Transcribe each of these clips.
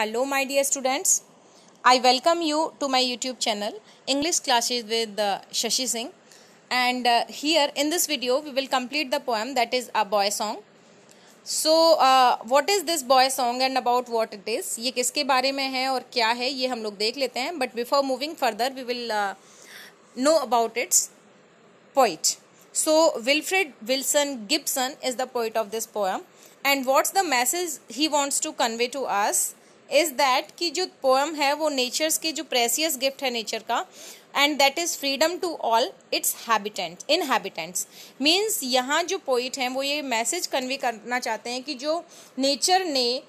Hello, my dear students. I welcome you to my YouTube channel, English Classes with uh, Shashi Singh. And uh, here in this video, we will complete the poem that is a boy song. So, uh, what is this boy song and about what it is? ये किसके बारे में है और क्या है ये हम लोग देख लेते हैं But before moving further, we will uh, know about its poet. So, Wilfred Wilson Gibson is the poet of this poem. And what's the message he wants to convey to us? is that कि जो poem है, वो natures के जो precious gift है nature का and that is freedom to all its habitant in habitants means यहाँ जो पोइट हैं, वो ये मैसेज कन्वे करना चाहते हैं कि जो नेचर ने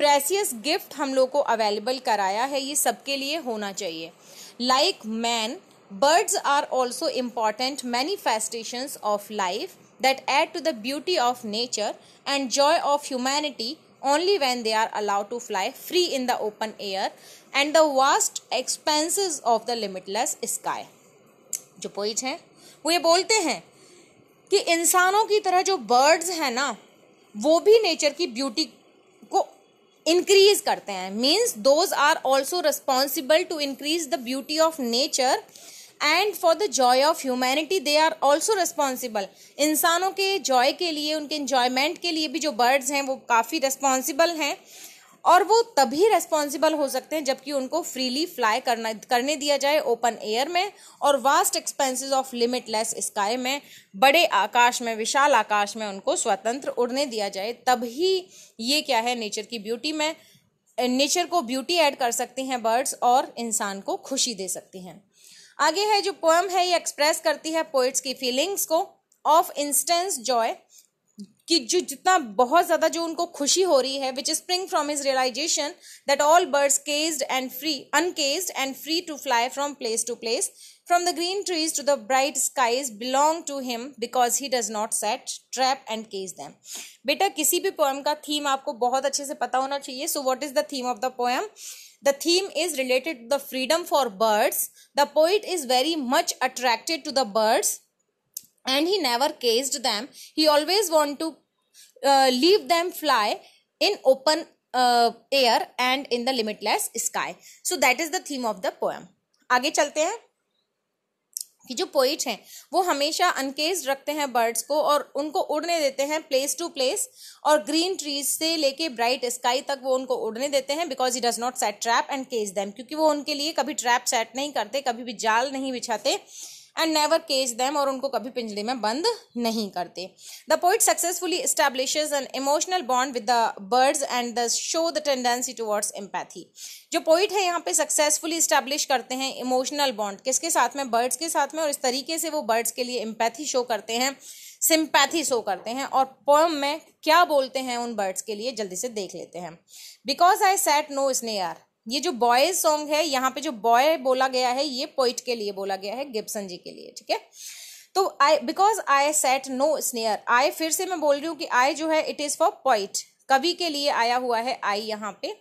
प्रेसियस गिफ्ट हम लोग को अवेलेबल कराया है, ये सबके लिए होना चाहिए. Like man birds are also important manifestations of life that add to the beauty of nature and joy of humanity only when they are allowed to fly free in the open air and the vast expanses of the limitless sky जो poet हैं वो ये बोलते हैं कि इंसानों की तरह जो बर्ड्स हैं ना वो भी नेचर की ब्यूटी को इंक्रीज करते हैं means those are also responsible to increase the beauty of nature and for the joy of humanity they are also responsible इंसानों के जॉय के लिए, उनके इंजॉयमेंट के लिए भी जो बर्ड्स हैं, वो काफ़ी रिस्पॉन्सिबल हैं। और वो तभी रेस्पॉन्सिबल हो सकते हैं जबकि उनको फ्रीली फ्लाई करना, करने दिया जाए ओपन एयर में और vast expanses of limitless sky में, बड़े आकाश में, विशाल आकाश में उनको स्वतंत्र उड़ने दिया जाए। तभी ये क्या है नेचर की ब्यूटी में नेचर को ब्यूटी ऐड कर सकती हैं बर्ड्स और इंसान को खुशी दे सकती हैं। आगे है जो पोएम है, ये एक्सप्रेस करती है पोइट्स की फीलिंग्स को ऑफ़ इंस्टेंस जॉय कि जो जितना बहुत ज़्यादा जो उनको खुशी हो रही है which spring from his realisation that all birds caged and free uncaged and free to fly from place to place from the green trees to the bright skies belong to him because he does not set trap and cage them बेटा, किसी भी poem का theme आपको बहुत अच्छे से पता होना चाहिए so what is the theme of the poem The theme is related to the freedom for birds. The poet is very much attracted to the birds and he never cased them. He always want to uh, leave them fly in open uh, air and in the limitless sky. So that is the theme of the poem. आगे चलते हैं कि जो poet हैं, वो हमेशा अनकेज रखते हैं बर्ड्स को और उनको उड़ने देते हैं प्लेस टू प्लेस और ग्रीन ट्रीज से लेके ब्राइट स्काई तक वो उनको उड़ने देते हैं because he does not set trap and cage them क्योंकि वो उनके लिए कभी ट्रैप सेट नहीं करते, कभी भी जाल नहीं बिछाते। एंड नेवर केज दैम और उनको कभी पिंजड़े में बंद नहीं करते। The poet successfully establishes an emotional bond with the birds and the show the tendency towards empathy जो पोइट है, यहाँ पे सक्सेसफुली स्टैब्लिश करते हैं इमोशनल बॉन्ड किसके साथ में? बर्ड्स के साथ में और इस तरीके से वो बर्ड्स के लिए एम्पैथी शो करते हैं सिंपैथी शो करते हैं और पोएम में क्या बोलते हैं उन बर्ड्स के लिए? जल्दी से देख लेते हैं। Because I set no snare ये जो बॉयज़ सॉन्ग है, यहाँ पे जो बॉय बोला गया है, ये पोइट के लिए बोला गया है गिब्सन जी के लिए, ठीक है? तो I because I set no snare I फिर से मैं बोल रही हूँ कि आई जो है इट इज़ फॉर पोइट कवि के लिए आया हुआ है आई यहाँ पे।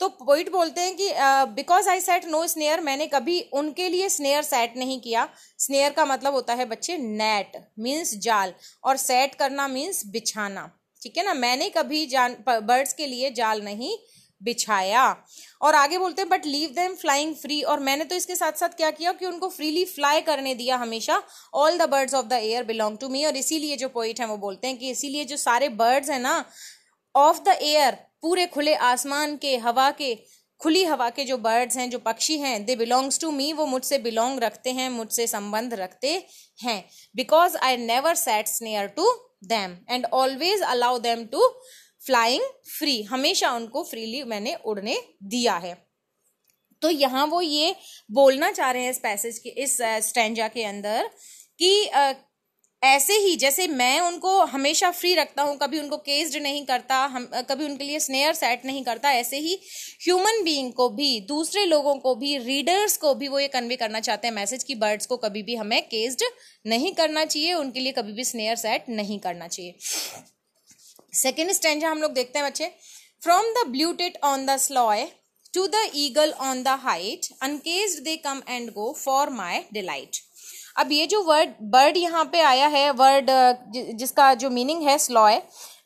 तो पोइट बोलते हैं कि because I set no snare मैंने कभी उनके लिए स्नेयर सेट नहीं किया। स्नेयर का मतलब होता है बच्चे नेट मीन्स जाल, और सेट करना मीन्स बिछाना, ठीक है ना? मैंने कभी जान बर्ड्स के लिए जाल नहीं बिछाया। और आगे बोलते हैं but leave them flying free और मैंने तो इसके साथ साथ क्या किया कि उनको फ्रीली फ्लाई करने दिया हमेशा। All the birds of the air belong to me और इसीलिए जो पोइट है वो बोलते हैं कि इसीलिए जो सारे बर्ड्स हैं ना ऑफ़ द एयर पूरे खुले आसमान के, हवा के, खुली हवा के जो बर्ड्स हैं, जो पक्षी हैं दे बिलोंग्स टू मी वो मुझसे बिलोंग रखते हैं, मुझसे संबंध रखते हैं। Because I never set snare to them and always allow them to flying free, हमेशा उनको फ्रीली मैंने उड़ने दिया है। तो यहाँ वो ये बोलना चाह रहे हैं इस पैसेज के, इस स्टैंडा के अंदर कि ऐसे ही जैसे मैं उनको हमेशा फ्री रखता हूँ, कभी उनको केस्ड नहीं करता, हम कभी उनके लिए स्नेयर सेट नहीं करता, ऐसे ही ह्यूमन बीइंग को भी, दूसरे लोगों को भी रीडर्स को भी वो ये कन्वे करना चाहते हैं मैसेज की बर्ड्स को कभी भी हमें केस्ड नहीं करना चाहिए, उनके लिए कभी भी स्नेयर सेट नहीं करना चाहिए। सेकेंड स्टैंड हम लोग देखते हैं बच्चे। From the blue tit on the sloe to the eagle on the height uncaged they come and go for my delight अब ये जो वर्ड बर्ड यहाँ पे आया है वर्ड जिसका जो मीनिंग है sloe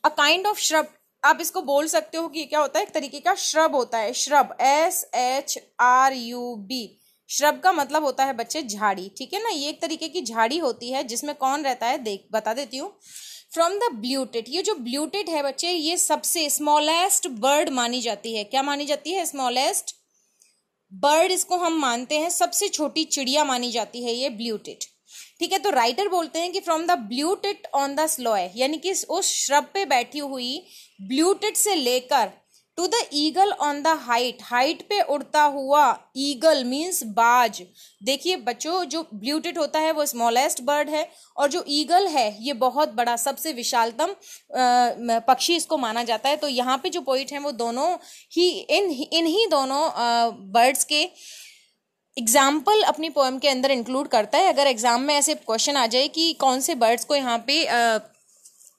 a kind of shrub आप इसको बोल सकते हो कि क्या होता है? एक तरीके का श्रब होता है। Shrub S H R U B shrub का मतलब होता है बच्चे झाड़ी। ठीक है ना? ये एक तरीके की झाड़ी होती है जिसमें कौन रहता है? देख, बता देती हूँ। फ्रॉम द ब्लूटेड ये जो ब्लूटेड है बच्चे, ये सबसे स्मॉलेस्ट बर्ड मानी जाती है। क्या मानी जाती है स्मॉलेस्ट बर्ड इसको हम मानते हैं सबसे छोटी चिड़िया मानी जाती है ये ब्लूटेड ठीक है तो राइटर बोलते हैं कि from the blue tit on the sloe यानी कि उस श्रब पे बैठी हुई ब्लूटेड से लेकर to the eagle on the height height पे उड़ता हुआ ईगल मीन्स बाज देखिए, बच्चों, जो ब्लूटेड होता है, वो स्मॉलेस्ट बर्ड है, और जो ईगल है, ये बहुत बड़ा, सबसे विशालतम पक्षी इसको माना जाता है। तो यहाँ पे जो पोइट हैं, वो दोनों ही, इन इन ही दोनों बर्ड्स के एग्ज़ाम्पल अपनी पोएम के अंदर इंक्लूड करता है। अगर एग्ज़ाम में ऐसे क्वेश्चन आ जाए कि कौन से बर्ड्स को यहाँ पे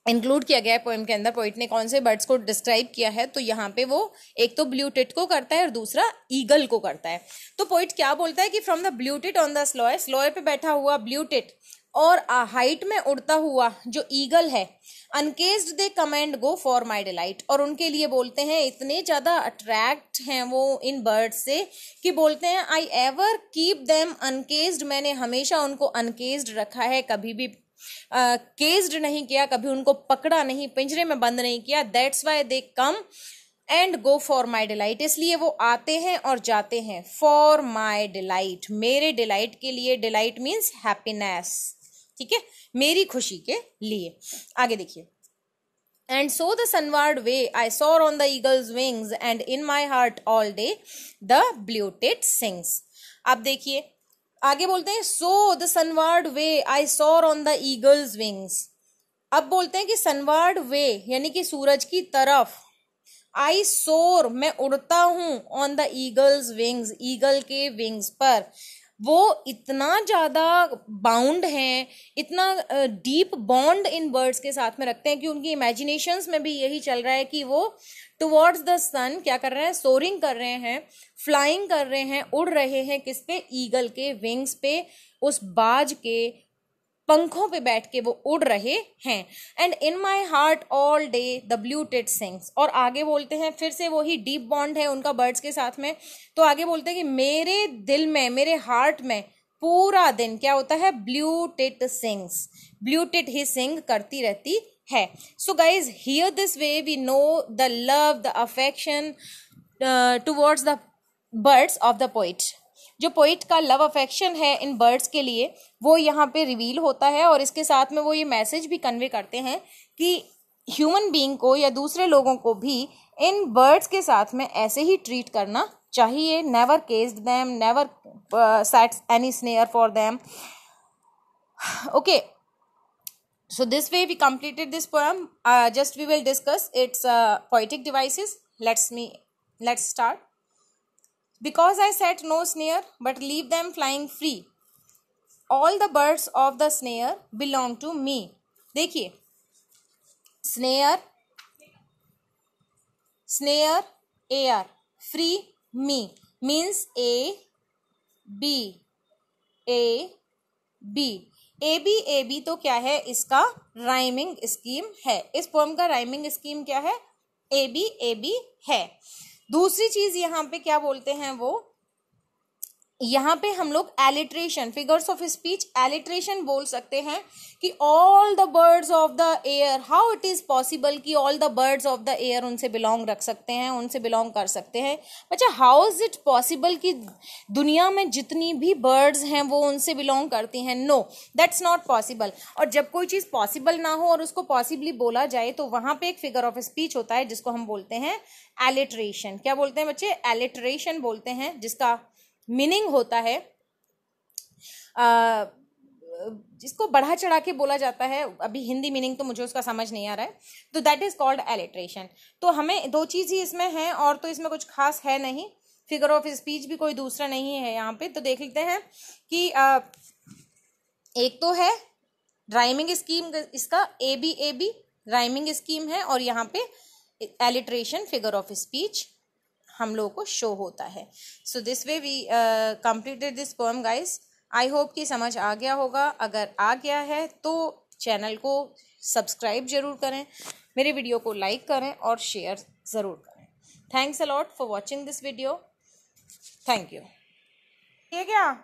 इंक्लूड किया गया है पोएम के अंदर पोइट ने कौन से बर्ड्स को डिस्क्राइब किया है तो यहाँ पे वो, एक तो ब्लू टिट को करता है और दूसरा ईगल को करता है। तो पोइट क्या बोलता है कि from the blue tit on the sloe sloe पे बैठा हुआ ब्लू टिट और हाइट में उड़ता हुआ जो ईगल है uncaged they command go for my delight और उनके लिए बोलते हैं, इतने ज़्यादा अट्रैक्ट हैं वो इन बर्ड्स से कि बोलते हैं I ever keep them uncaged मैंने हमेशा उनको अनकेस्ड रखा है, कभी भी केस्ड नहीं किया, कभी उनको पकड़ा नहीं, पिंजरे में बंद नहीं किया that's why they come and go for my delight इसलिए वो आते हैं और जाते हैं फॉर माई डिलाइट मेरे डिलाइट के लिए डिलाइट मीन्स हैप्पीनेस ठीक है? मेरी खुशी के लिए. आगे देखिए. And so the sunward way I soar on the eagle's wings and in my heart all day the blue tit sings अब देखिए आगे बोलते हैं so the sunward way I soar on the eagle's wings अब बोलते हैं कि सनवार्ड वे यानी कि सूरज की तरफ़ आई सोर मैं उड़ता हूँ on the eagle's wings eagle के विंग्स पर। वो इतना ज़्यादा बाउंड हैं, इतना डीप बॉन्ड इन बर्ड्स के साथ में रखते हैं कि उनकी इमेजिनेशंस में भी यही चल रहा है कि वो टुवर्ड्स द सन क्या कर रहे हैं सोरिंग कर रहे हैं फ्लाइंग कर रहे हैं, उड़ रहे हैं किस पे ईगल के विंग्स पे, उस बाज के पंखों पे बैठ के वो उड़ रहे हैं। And in my heart all day the blue tit sings और आगे बोलते हैं, फिर से वही डीप बॉन्ड है उनका बर्ड्स के साथ में। तो आगे बोलते हैं कि मेरे दिल में, मेरे हार्ट में पूरा दिन क्या होता है? Blue tit sings blue tit ही सिंग करती रहती है। So guys here this way we know the love the affection towards the birds of the poet जो पोइट का लव अफेक्शन है इन बर्ड्स के लिए वो यहाँ पे रिवील होता है और इसके साथ में वो ये मैसेज भी कन्वे करते हैं कि ह्यूमन बीइंग को या दूसरे लोगों को भी इन बर्ड्स के साथ में ऐसे ही ट्रीट करना चाहिए never caged them never sets any snare for them okay so this way we completed this poem. Uh, just we will discuss its uh, let's me let's start. Because i set no snare but leave them flying free all the birds of the snare belong to me देखिए snare snare air free me means a b a b A B A B तो क्या है इसका rhyming scheme है इस pome का rhyming scheme क्या है ए बी ए बी है दूसरी चीज़ यहाँ पे क्या बोलते हैं वो? यहाँ पे हम लोग alliteration figures of speech alliteration बोल सकते हैं कि all the birds of the air how it is possible कि all the birds of the air उनसे बिलोंग रख सकते हैं, उनसे बिलोंग कर सकते हैं। अच्छा हाउ इज़ इट पॉसिबल कि दुनिया में जितनी भी बर्ड्स हैं वो उनसे बिलोंग करती हैं? नो दैट्स नॉट पॉसिबल और जब कोई चीज़ पॉसिबल ना हो और उसको पॉसिबली बोला जाए तो वहाँ पे एक फिगर ऑफ़ स्पीच होता है जिसको हम बोलते हैं एलिट्रेशन क्या बोलते हैं बच्चे? एलिट्रेशन बोलते हैं, जिसका मीनिंग होता है आ, जिसको बढ़ा चढ़ा के बोला जाता है अभी हिंदी मीनिंग तो मुझे उसका समझ नहीं आ रहा है तो दैट इज़ कॉल्ड एलिट्रेशन तो हमें दो चीज़ ही इसमें है और तो इसमें कुछ खास है नहीं। फिगर ऑफ़ स्पीच भी कोई दूसरा नहीं है यहाँ पे तो देख लेते हैं कि आ, एक तो है राइमिंग स्कीम इसका A B A B rhyming scheme है और यहाँ पे एलिट्रेशन फिगर ऑफ़ स्पीच हम लोगों को शो होता है। So this way we completed this poem guys I hope कि समझ आ गया होगा। अगर आ गया है तो चैनल को सब्सक्राइब ज़रूर करें, मेरे वीडियो को लाइक करें और शेयर ज़रूर करें। Thanks a lot for watching this video thank you ये क्या?